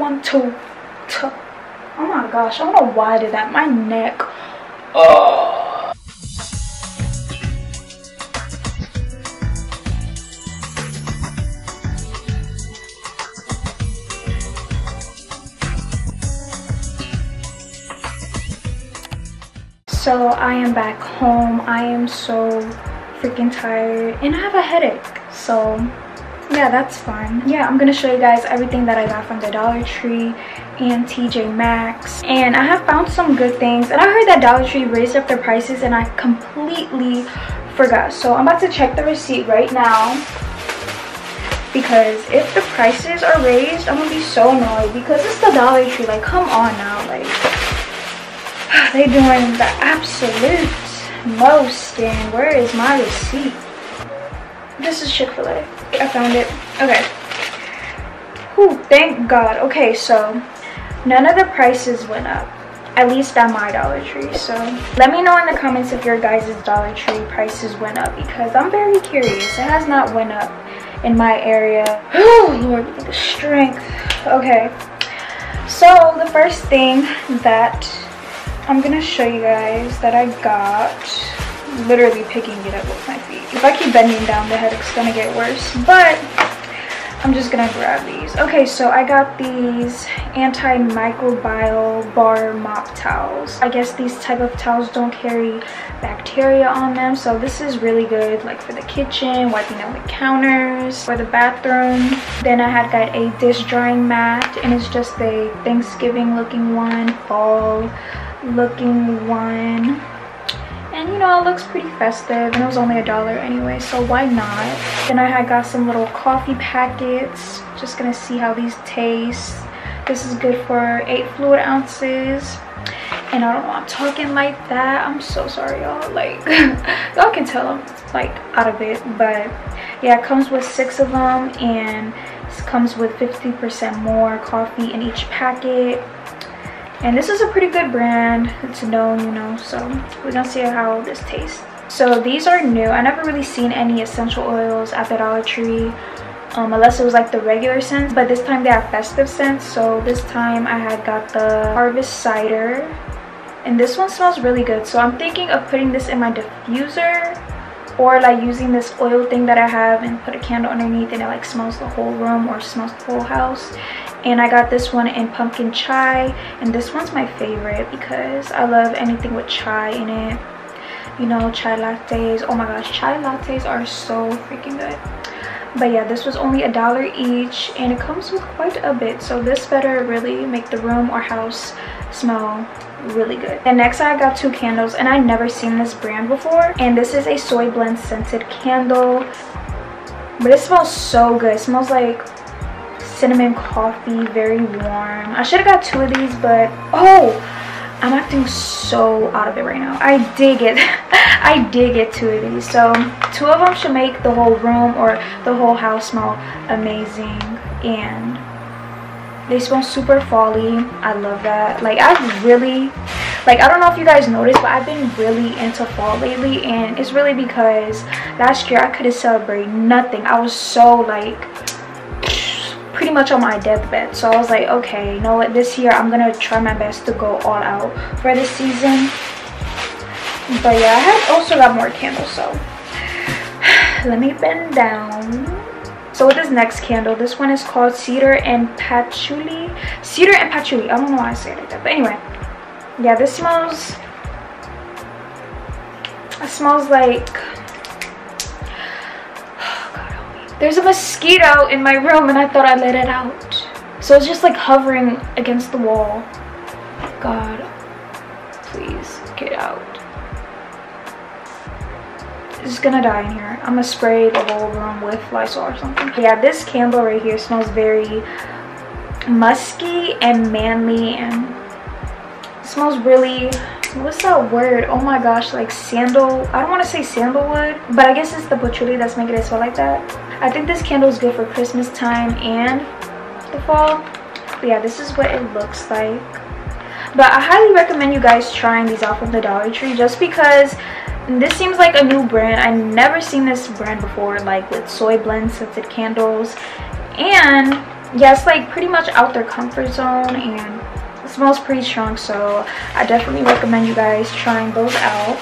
one, two, two. Oh my gosh, I don't know why I did that. My neck. Oh. So I am back home. I am so freaking tired and I have a headache. So yeah, that's fine. Yeah, I'm gonna show you guys everything that I got from the Dollar Tree and TJ Maxx. And I have found some good things. And I heard that Dollar Tree raised up their prices and I completely forgot. So I'm about to check the receipt right now. Because if the prices are raised, I'm gonna be so annoyed because it's the Dollar Tree. Like, come on now. Like, they doing the absolute most and where is my receipt this is chick-fil-a i found it. Okay. Whew, thank god. Okay so none of the prices went up at least at my dollar tree so let me know in the comments if your guys' dollar tree prices went up because i'm very curious. It has not went up in my area. Oh lord the strength. Okay. So the first thing that I'm gonna show you guys that I got literally picking it up with my feet. If I keep bending down, the headache's gonna get worse, but I'm just gonna grab these. Okay, so I got these antimicrobial bar mop towels. I guess these type of towels don't carry bacteria on them, so this is really good like for the kitchen, wiping down the counters, for the bathroom. Then I had got a dish drying mat, and it's just a Thanksgiving looking one, fall looking one you know it looks pretty festive and it was only a dollar anyway so why not? Then i had got some little coffee packets just gonna see how these taste. This is good for eight fluid ounces. And i don't know i'm talking like that i'm so sorry y'all like y'all can tell i'm like out of it but yeah it comes with six of them and it comes with 50 percent more coffee in each packet and this is a pretty good brand. It's known you know so we're gonna see how this tastes. So these are new. I never really seen any essential oils at the dollar tree um, unless it was like the regular scents. But this time they have festive scents. So this time i had got the harvest cider. And this one smells really good. So i'm thinking of putting this in my diffuser or like using this oil thing that i have and put a candle underneath and it like smells the whole room or smells the whole house and I got this one in pumpkin chai. And this one's my favorite because I love anything with chai in it. You know chai lattes. Oh my gosh chai lattes are so freaking good. But yeah this was only a dollar each and it comes with quite a bit. So this better really make the room or house smell really good. And next i got two candles and i never seen this brand before. And this is a soy blend scented candle. But it smells so good. It smells like cinnamon coffee very warm. I should have got two of these but oh i'm acting so out of it right now. I did get i did get two of these. So two of them should make the whole room or the whole house smell amazing. And they smell super folly. I love that. Like i've really like i don't know if you guys noticed but i've been really into fall lately. And it's really because last year i couldn't celebrate nothing. I was so like pretty much on my deathbed. So i was like okay you know what? This year i'm gonna try my best to go all out for this season. But yeah i have also got more candles so. Let me bend down. So with this next candle? This one is called cedar and patchouli. Cedar and patchouli. I don't know why i say it like that but anyway. Yeah this smells it smells like there's a mosquito in my room and I thought I let it out. So it's just like hovering against the wall. God, please get out. It's gonna die in here. I'm gonna spray the whole room with Lysol or something. Yeah, this candle right here smells very musky and manly and smells really what's that word? Oh my gosh like sandal. I don't want to say sandalwood but i guess it's the patchouli that's making it smell like that. I think this candle is good for christmas time and the fall. But yeah this is what it looks like. But i highly recommend you guys trying these out from the dollar tree just because this seems like a new brand. I never seen this brand before like with soy blend scented candles. And yeah like pretty much out their comfort zone and smells pretty strong so i definitely recommend you guys trying those out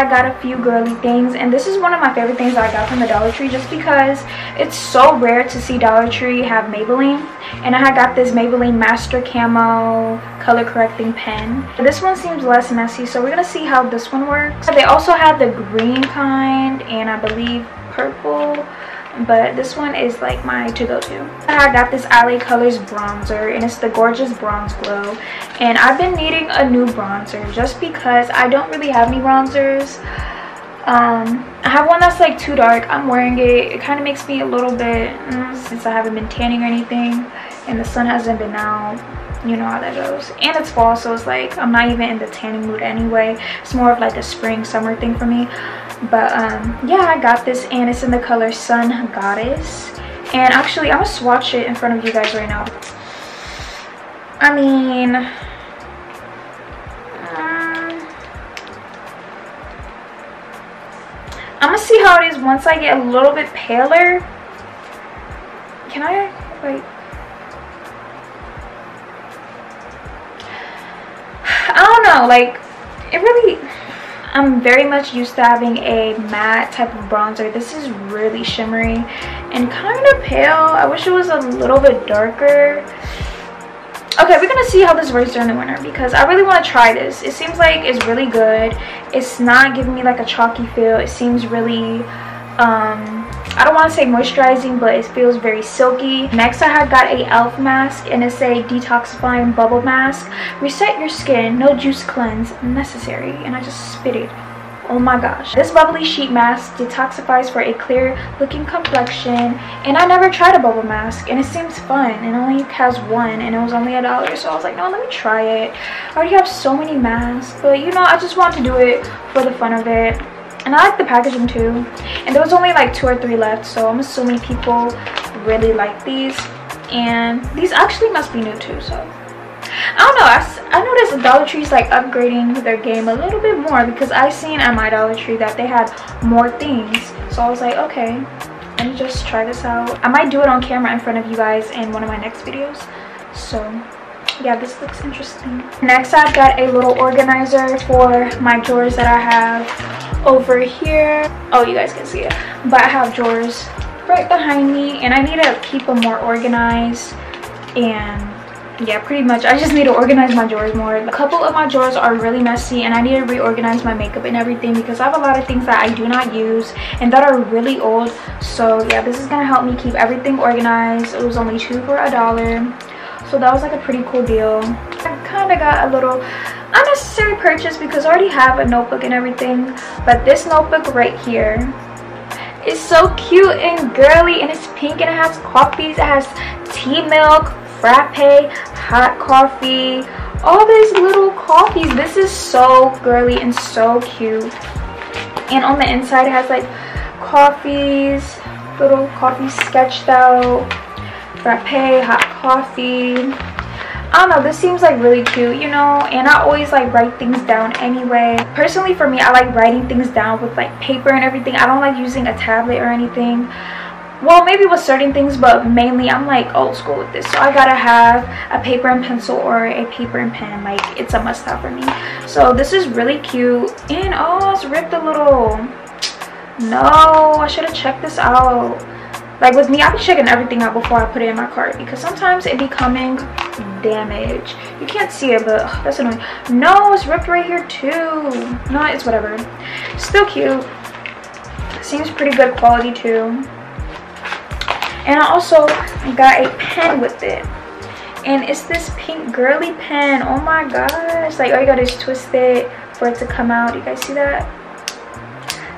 I got a few girly things and this is one of my favorite things I got from the Dollar Tree just because it's so rare to see Dollar Tree have Maybelline and I got this Maybelline Master Camo color correcting pen. This one seems less messy so we're gonna see how this one works. They also have the green kind and I believe purple but this one is like my to-go-to i got this la colors bronzer and it's the gorgeous bronze glow. And i've been needing a new bronzer just because i don't really have any bronzers. Um i have one that's like too dark. I'm wearing it. It kind of makes me a little bit mm, since i haven't been tanning or anything and the sun hasn't been out you know how that goes. And it's fall so it's like i'm not even in the tanning mood anyway. It's more of like a spring summer thing for me but um yeah i got this and it's in the color sun goddess. And actually i'm gonna swatch it in front of you guys right now. I mean um, i'm gonna see how it is once i get a little bit paler. Can i like i don't know like it really I'm very much used to having a matte type of bronzer. This is really shimmery and kind of pale. I wish it was a little bit darker. Okay, we're gonna see how this works during the winter because I really want to try this. It seems like it's really good. It's not giving me like a chalky feel. It seems really um i don't want to say moisturizing but it feels very silky. Next i have got a elf mask and it's a detoxifying bubble mask. Reset your skin no juice cleanse necessary and i just spit it. Oh my gosh. This bubbly sheet mask detoxifies for a clear looking complexion and i never tried a bubble mask and it seems fun and only has one and it was only a dollar so i was like no let me try it. I already have so many masks but you know i just want to do it for the fun of it and I like the packaging too. And there was only like two or three left so I'm assuming people really like these. And these actually must be new too so. I don't know. I, I noticed Dollar Tree's like upgrading their game a little bit more because I seen at my Dollar Tree that they had more things. So I was like okay let me just try this out. I might do it on camera in front of you guys in one of my next videos. So yeah this looks interesting. Next i've got a little organizer for my drawers that i have over here. Oh you guys can see it. But i have drawers right behind me and i need to keep them more organized. And yeah pretty much. I just need to organize my drawers more. A couple of my drawers are really messy and i need to reorganize my makeup and everything because i have a lot of things that i do not use and that are really old. So yeah this is gonna help me keep everything organized. It was only two for a dollar. So that was like a pretty cool deal. I kind of got a little unnecessary purchase because i already have a notebook and everything but this notebook right here is so cute and girly and it's pink and it has coffees it has tea milk frappe hot coffee all these little coffees this is so girly and so cute and on the inside it has like coffees little coffee sketched out frappe, hot coffee. I don't know, this seems like really cute, you know, and I always like write things down anyway. Personally for me, I like writing things down with like paper and everything. I don't like using a tablet or anything. Well, maybe with certain things, but mainly I'm like old school with this. So I gotta have a paper and pencil or a paper and pen. Like it's a must have for me. So this is really cute. And oh, it's ripped a little. No, I should have checked this out like with me i be checking everything out before i put it in my cart because sometimes it be coming damaged. You can't see it but ugh, that's annoying. No it's ripped right here too. No it's whatever. Still cute. Seems pretty good quality too. And i also got a pen with it. And it's this pink girly pen. Oh my gosh. Like all you gotta is twist it for it to come out. You guys see that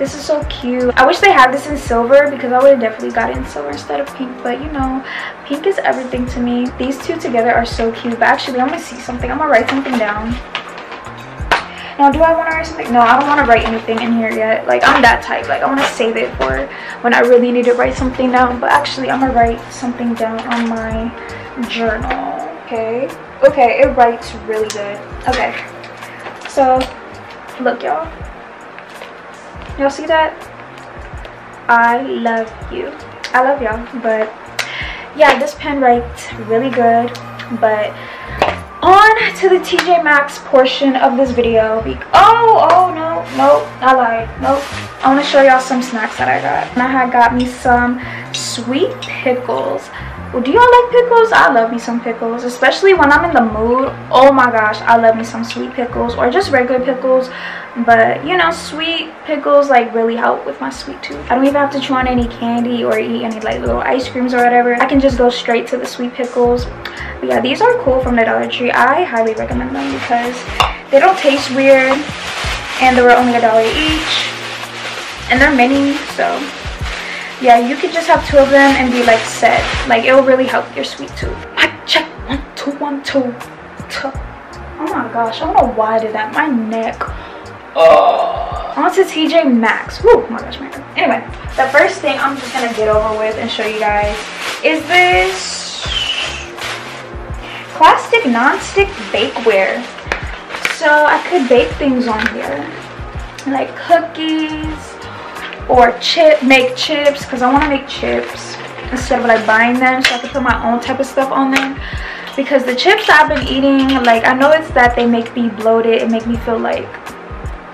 this is so cute. I wish they had this in silver because I would have definitely got it in silver instead of pink. But you know, pink is everything to me. These two together are so cute. But actually, I'm going to see something. I'm going to write something down. Now, do I want to write something? No, I don't want to write anything in here yet. Like, I'm that type. Like, I want to save it for when I really need to write something down. But actually, I'm going to write something down on my journal. Okay. Okay, it writes really good. Okay. So, look, y'all y'all see that i love you i love y'all but yeah this pen writes really good but on to the TJ Maxx portion of this video. Oh, oh, no, no, I lied. Nope. I want to show y'all some snacks that I got. And I had got me some sweet pickles. Well, do y'all like pickles? I love me some pickles, especially when I'm in the mood. Oh my gosh, I love me some sweet pickles or just regular pickles. But, you know, sweet pickles like really help with my sweet tooth. I don't even have to chew on any candy or eat any like little ice creams or whatever. I can just go straight to the sweet pickles. But yeah, these are cool from the Dollar Tree. I highly recommend them because they don't taste weird and they were only a dollar each. And they're mini, so yeah you could just have two of them and be like set like it will really help your sweet tooth mic check one two one two, two. oh my gosh i don't know why i did that my neck oh. On to tj maxx. Woo, oh my gosh my anyway the first thing i'm just gonna get over with and show you guys is this plastic non-stick bakeware. So i could bake things on here like cookies or chip make chips because I want to make chips instead of like buying them so I can put my own type of stuff on them. Because the chips I've been eating like I know it's that they make me bloated it make me feel like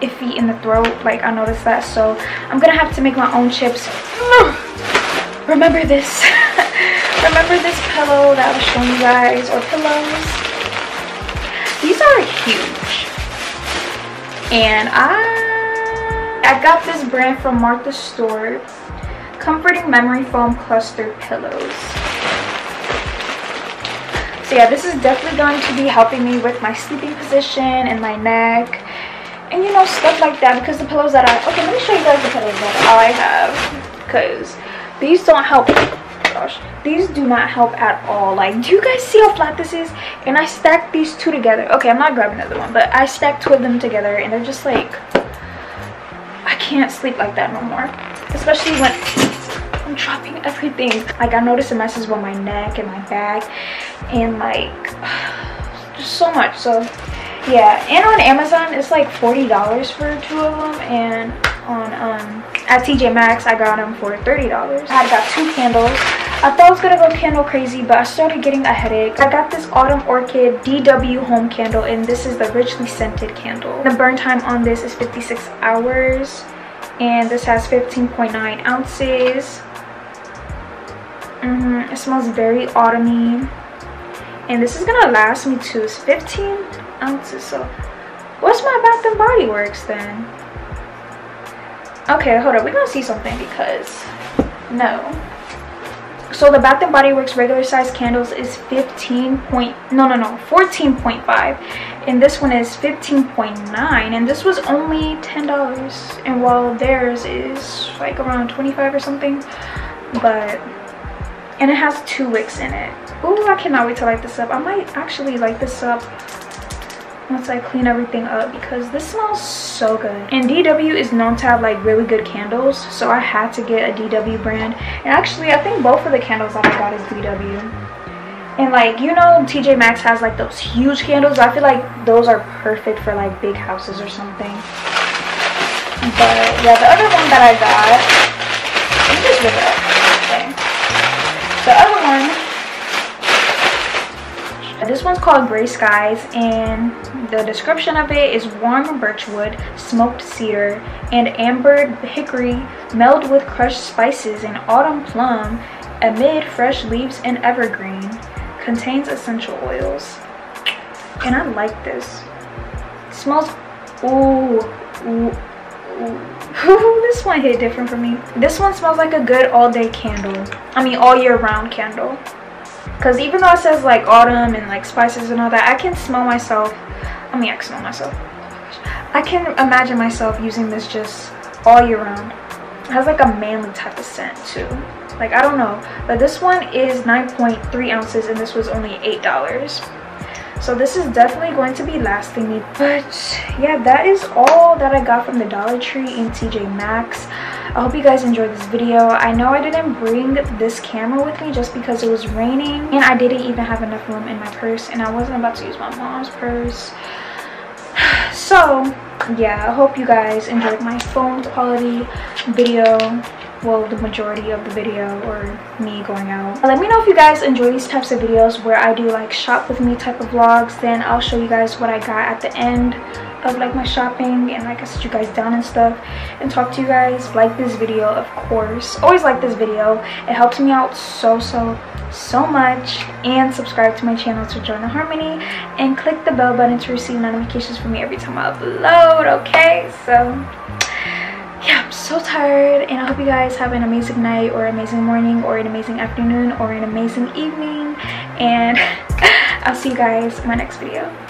iffy in the throat like I noticed that so I'm gonna have to make my own chips remember this remember this pillow that I was showing you guys or pillows these are huge and I I got this brand from Martha Stewart. Comforting Memory Foam Cluster Pillows. So yeah, this is definitely going to be helping me with my sleeping position and my neck. Stuff like that because the pillows that I... Okay, let me show you guys the pillows that I have. Because these don't help gosh these do not help at all. Like do you guys see how flat this is? And i stacked these two together. Okay i'm not grabbing another one but i stacked two of them together and they're just like I can't sleep like that no more. Especially when i'm dropping everything. Like i notice it messes with my neck and my back and like just so much. So yeah and on amazon it's like 40 dollars for two of them and on um at tj maxx i got them for 30 dollars. I got two candles. I thought i was gonna go candle crazy but i started getting a headache. I got this autumn orchid dw home candle and this is the richly scented candle. The burn time on this is 56 hours and this has 15.9 ounces. Mm -hmm. it smells very autumny. And this is gonna last me to 15 ounces so what's my bath and body works then? Okay hold up we're gonna see something because no. So the bath and body works regular size candles is 15 point no no no 14.5 and this one is 15.9 and this was only ten dollars and while theirs is like around 25 or something but and it has two wicks in it. Oh i cannot wait to light this up. I might actually light this up once I clean everything up because this smells so good. And DW is known to have like really good candles so I had to get a DW brand. And actually I think both of the candles that I got is DW. And like, you know, TJ Maxx has like those huge candles. I feel like those are perfect for like big houses or something. But yeah, the other one that I got, let me just it up. Okay. The other one this one's called Gray Skies and the description of it is warm birchwood, smoked cedar, and ambered hickory melded with crushed spices and autumn plum amid fresh leaves and evergreen. Contains essential oils. And I like this. It smells, ooh, ooh, ooh. this one hit different for me. This one smells like a good all day candle. I mean all year round candle because even though it says like autumn and like spices and all that i can smell myself i mean i can smell myself. I can imagine myself using this just all year round. It has like a manly type of scent too. Like i don't know but this one is 9.3 ounces and this was only eight dollars. So this is definitely going to be lasting. Me but yeah that is all that i got from the dollar tree and tj maxx i hope you guys enjoyed this video. I know i didn't bring this camera with me just because it was raining and i didn't even have enough room in my purse and i wasn't about to use my mom's purse. So yeah i hope you guys enjoyed my phone quality video. Well the majority of the video or me going out. Let me know if you guys enjoy these types of videos where i do like shop with me type of vlogs. Then i'll show you guys what i got at the end of like my shopping and like i sit you guys down and stuff and talk to you guys. Like this video of course. Always like this video. It helps me out so so so much. And subscribe to my channel to join the harmony. And click the bell button to receive notifications from me every time i upload okay? So yeah i'm so tired. And i hope you guys have an amazing night or amazing morning or an amazing afternoon or an amazing evening. And i'll see you guys in my next video